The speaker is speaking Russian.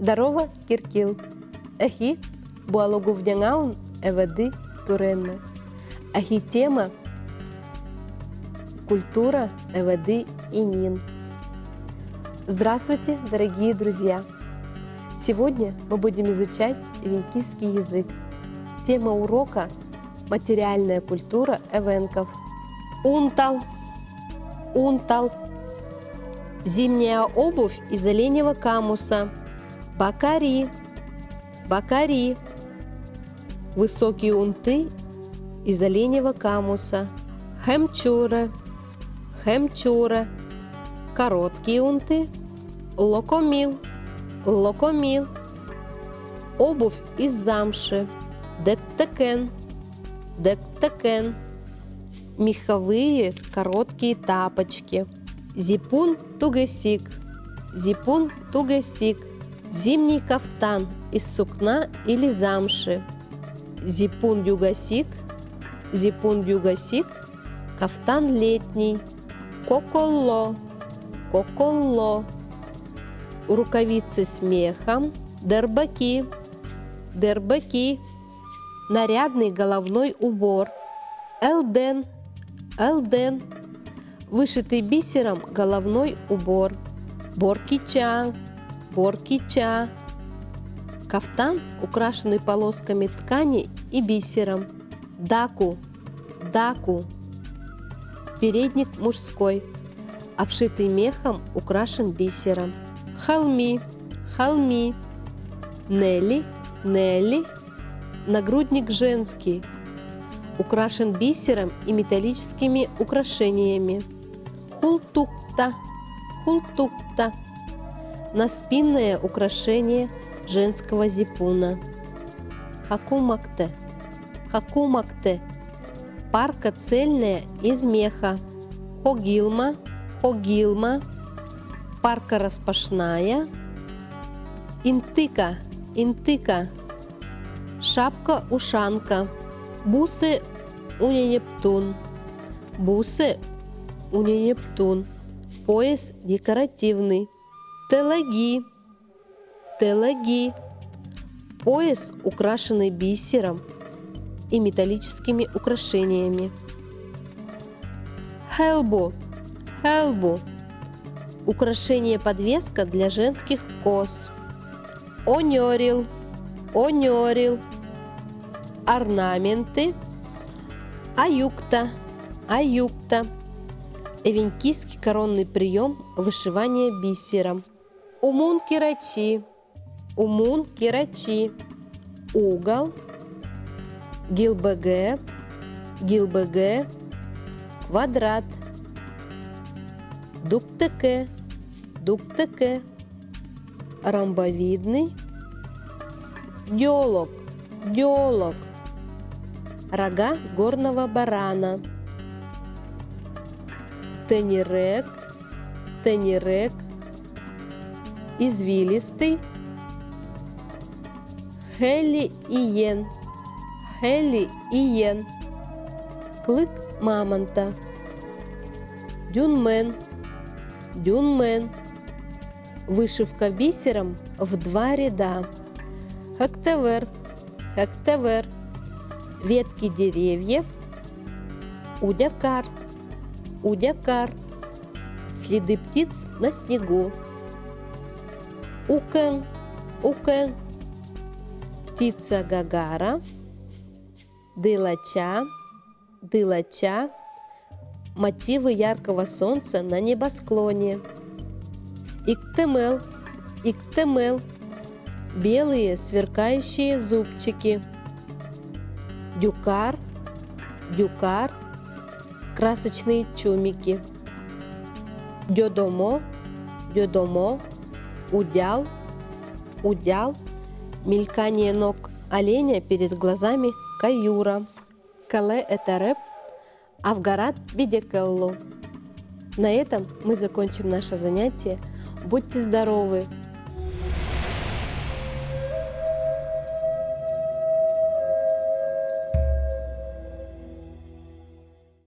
Дарова киркил. Эхи буалогувнягаун эвады туренна. Ахи тема культура эвады инин. Здравствуйте, дорогие друзья! Сегодня мы будем изучать венкийский язык. Тема урока – материальная культура эвенков. Унтал, унтал. Зимняя обувь из оленевого камуса. Бакари, бакари. Высокие унты из оленевого камуса. Хемчура, хемчура. Короткие унты. Локомил, локомил. Обувь из замши. Дектекен, дектекен. Меховые короткие тапочки. Зипун тугесик, зипун тугесик. Зимний кафтан из сукна или замши. Зипун югасик, зипун югасик. Кафтан летний. Коколло, коколло. Рукавицы с мехом. Дербаки, дербаки. Нарядный головной убор. Элден, элден. Вышитый бисером головной убор. Боркича, боркича. Кафтан, украшенный полосками ткани и бисером. Даку, даку. Передник мужской, обшитый мехом, украшен бисером. Холми, холми. Нелли, Нелли. Нагрудник женский, украшен бисером и металлическими украшениями. Хултукта, хултукта. Наспинное украшение женского зипуна. Хакумакте, хакумакте. Парка цельная из меха. Хогилма, хогилма. Парка распашная. Интыка, интыка. Шапка-ушанка. Бусы унинептун. Бусы унинептун. Пояс декоративный. Телаги. Телаги. Пояс, украшенный бисером и металлическими украшениями. Хелбу. Хелбу. Украшение-подвеска для женских кос. Онерил. Онерил. Орнаменты. Аюкта. Аюкта. Эвенкийский коронный прием вышивания бисером. Умун кирачи. Умун кирачи. Угол. Гилбг. Гилбг. Квадрат. Дуктеке. Дуктеке. Ромбовидный. Диолог. Диолог. Рога горного барана. Тенирек. Тенирек. Извилистый. Хели иен. Хели иен. Клык мамонта. Дюнмен. Дюнмен. Вышивка бисером в два ряда. Хактевер. Хактевер. Ветки деревьев. Удякар. Удякар. Следы птиц на снегу. Укен. Укен. Птица Гагара. Дылача. Дылача. Мотивы яркого солнца на небосклоне. Иктемел. Иктемел. Белые сверкающие зубчики. Дюкар. Дюкар. Красочные чумики. Дёдомо. Дёдомо. Удял. Удял. Мелькание ног оленя перед глазами каюра. Кале это рэп. Авгарат Бидекеллу. На этом мы закончим наше занятие. Будьте здоровы!